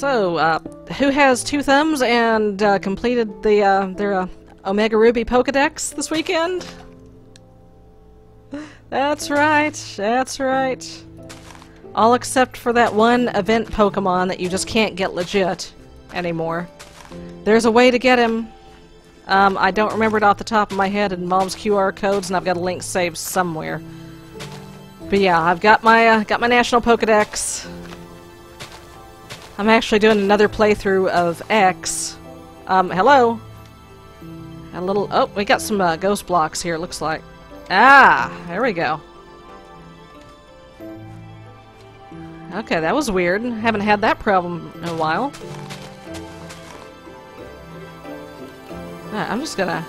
So, uh, who has two thumbs and uh, completed the uh, their uh, Omega Ruby Pokedex this weekend? That's right, that's right. All except for that one event Pokemon that you just can't get legit anymore. There's a way to get him. Um, I don't remember it off the top of my head. It involves QR codes, and I've got a link saved somewhere. But yeah, I've got my uh, got my national Pokedex. I'm actually doing another playthrough of X. Um, hello. A little. Oh, we got some uh, ghost blocks here. Looks like. Ah, there we go. Okay, that was weird. Haven't had that problem in a while. Right, I'm just gonna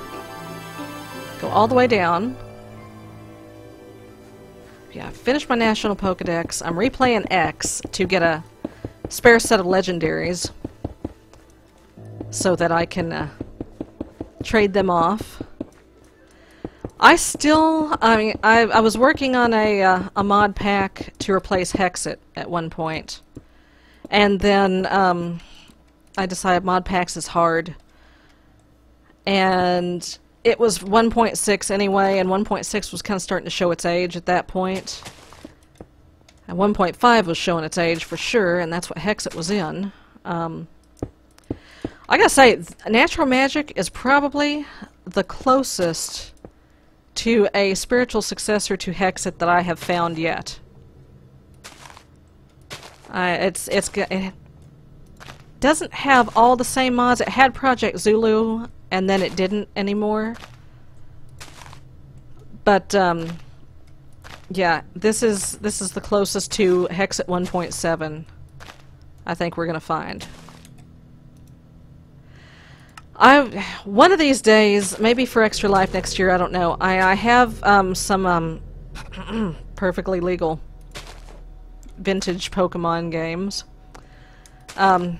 go all the way down. Yeah, finish my national Pokedex. I'm replaying X to get a spare set of legendaries so that I can uh, trade them off. I still, I mean, I, I was working on a, uh, a mod pack to replace Hexxit at one point. And then um, I decided mod packs is hard. And it was 1.6 anyway, and 1.6 was kind of starting to show its age at that point. And 1.5 was showing its age for sure, and that's what Hexxit was in. Um, I gotta say, Natural Magic is probably the closest to a spiritual successor to Hexxit that I have found yet. Uh, it's it's it doesn't have all the same mods. It had Project Zulu, and then it didn't anymore. But um, yeah, this is this is the closest to Hexxit 1.7. I think we're gonna find. I one of these days, maybe for Extra Life next year, I don't know. I I have um, some um, perfectly legal vintage Pokemon games um,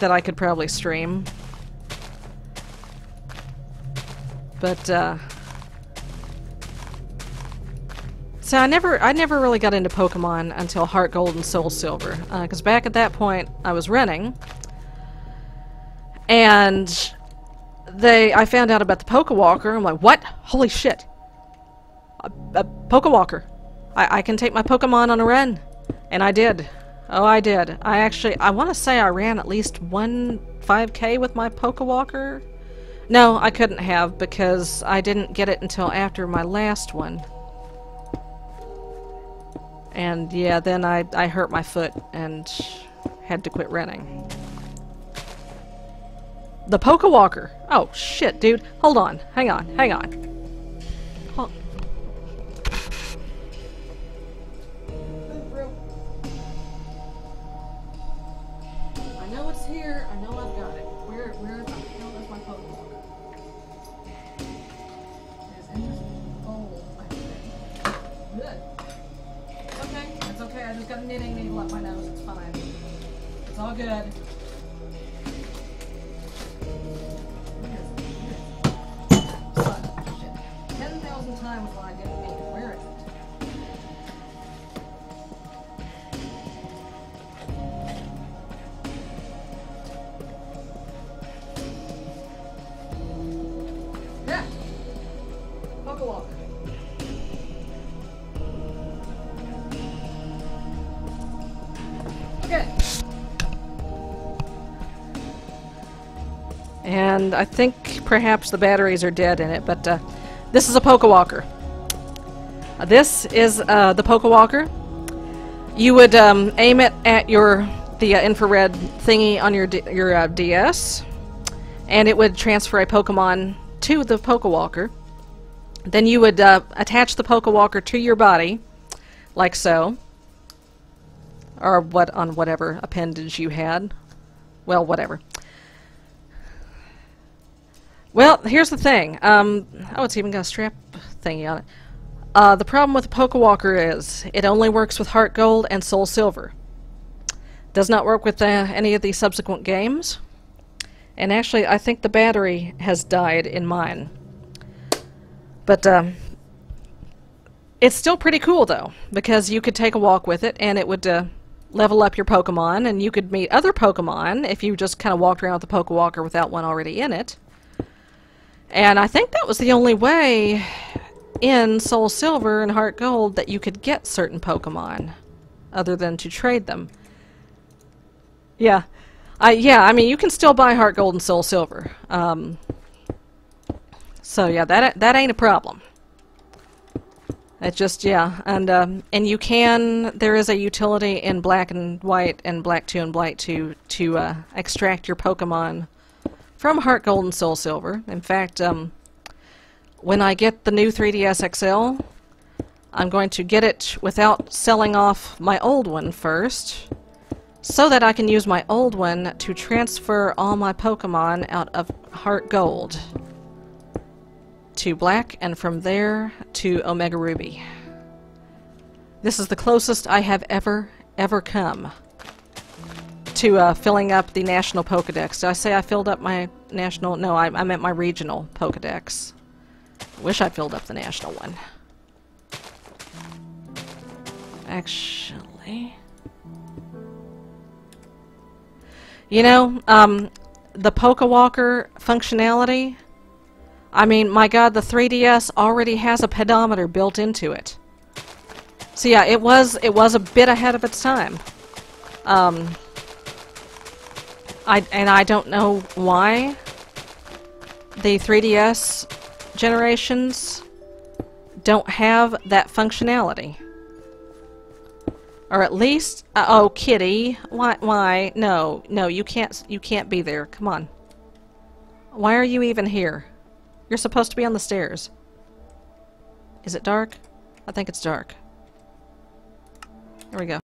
that I could probably stream. But uh, so I never I never really got into Pokemon until Heart Gold and Soul Silver because uh, back at that point I was running and they I found out about the Pokewalker. I'm like, what? Holy shit! A, a Pokewalker. I, I can take my Pokemon on a run. And I did. Oh, I did. I actually, I want to say I ran at least one 5k with my Pokewalker. No, I couldn't have because I didn't get it until after my last one. And yeah, then I, I hurt my foot and had to quit running. The Pokewalker. Oh, shit, dude. Hold on. Hang on. Hang on. Hold I know it's here. I know I've got I just got knitting needle up my nose. It's fine. It's all good. Ten thousand times when I didn't And I think perhaps the batteries are dead in it, but uh, this is a Pokewalker. Uh, this is uh, the Pokewalker. You would um, aim it at your the uh, infrared thingy on your D your uh, DS, and it would transfer a Pokemon to the Pokewalker. Then you would uh, attach the Pokewalker to your body, like so, or what on whatever appendage you had. Well, whatever. Well, here's the thing. Um, oh, it's even got a strap thingy on it. Uh, the problem with the Pokewalker is it only works with Heart Gold and Soul Silver. Does not work with uh, any of the subsequent games. And actually, I think the battery has died in mine. But um, it's still pretty cool, though, because you could take a walk with it, and it would uh, level up your Pokemon, and you could meet other Pokemon if you just kind of walked around with the Pokewalker without one already in it. And I think that was the only way in Soul Silver and Heart Gold that you could get certain Pokemon, other than to trade them. Yeah. I, yeah, I mean, you can still buy Heart Gold and Soul Silver. Um, so yeah, that that ain't a problem. It's just yeah, and um, and you can. There is a utility in Black and White and Black Two and White Two to uh, extract your Pokemon from Heart Gold and Soul Silver. In fact, um, when I get the new 3DS XL, I'm going to get it without selling off my old one first, so that I can use my old one to transfer all my Pokemon out of Heart Gold to Black, and from there to Omega Ruby. This is the closest I have ever, ever come to uh, filling up the national Pokedex. Did I say I filled up my national? No, I, I meant my regional Pokedex. Wish I filled up the national one. Actually... You know, um, the Pokewalker functionality I mean, my god, the 3DS already has a pedometer built into it. So yeah, it was it was a bit ahead of its time. Um, I and I don't know why the 3DS generations don't have that functionality. Or at least, uh, oh, Kitty, why, why? No, no, you can't, you can't be there. Come on. Why are you even here? You're supposed to be on the stairs. Is it dark? I think it's dark. Here we go.